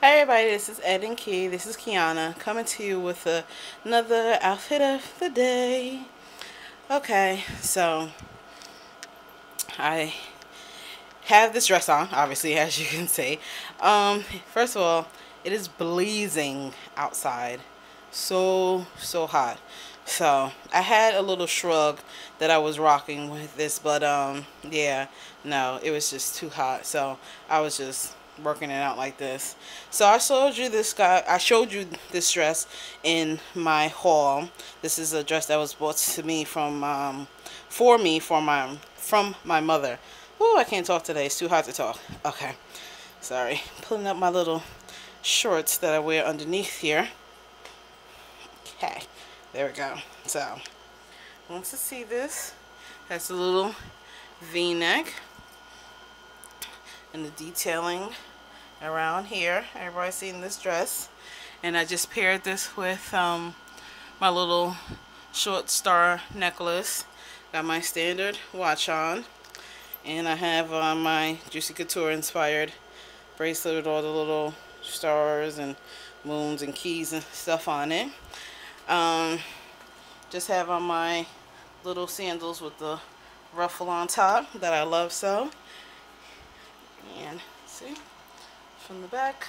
Hi everybody, this is Ed and Qui. This is Kiana coming to you with a, another outfit of the day. Okay, so I have this dress on, obviously, as you can see. Um, first of all, it is blazing outside. So, so hot. So, I had a little shrug that I was rocking with this, but um, yeah, no, it was just too hot. So, I was just working it out like this. So I showed you this guy. I showed you this dress in my haul. This is a dress that was bought to me from um, for me for my from my mother. Oh, I can't talk today. It's too hot to talk. Okay, sorry. Pulling up my little shorts that I wear underneath here. Okay, there we go. So, once you see this, that's a little V-neck and the detailing around here. Everybody's seen this dress. And I just paired this with um, my little short star necklace. Got my standard watch on. And I have uh, my Juicy Couture inspired bracelet with all the little stars and moons and keys and stuff on it. Um, just have on my little sandals with the ruffle on top that I love so. See, from the back,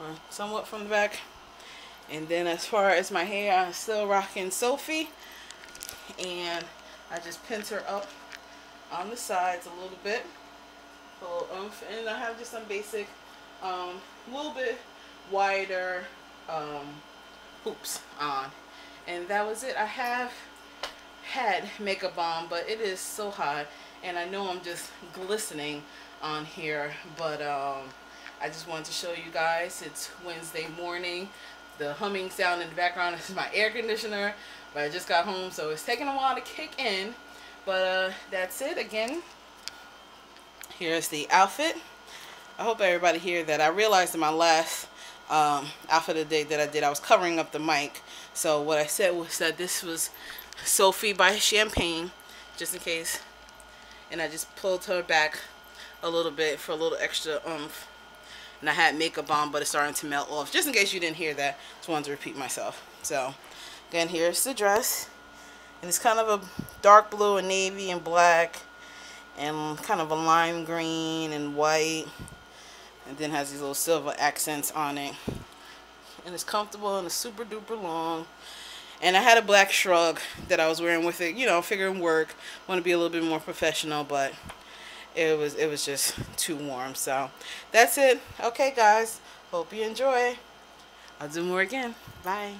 or somewhat from the back. And then as far as my hair, I'm still rocking Sophie. And I just pinned her up on the sides a little bit. Little oomph. And I have just some basic, a um, little bit wider um, hoops on. And that was it. I have had makeup on, but it is so hot. And I know I'm just glistening on here but um, I just wanted to show you guys it's Wednesday morning. The humming sound in the background is my air conditioner but I just got home so it's taking a while to kick in. But uh, that's it again. Here's the outfit. I hope everybody here that I realized in my last um, outfit of the day that I did I was covering up the mic. So what I said was that this was Sophie by Champagne just in case and I just pulled her back a little bit for a little extra oomph. And I had makeup on, but it's starting to melt off. Just in case you didn't hear that, just wanted to repeat myself. So, again, here's the dress. And it's kind of a dark blue and navy and black. And kind of a lime green and white. And then has these little silver accents on it. And it's comfortable and it's super duper long. And I had a black shrug that I was wearing with it, you know, figuring work. Want to be a little bit more professional, but it was it was just too warm so that's it. Okay guys hope you enjoy. I'll do more again. Bye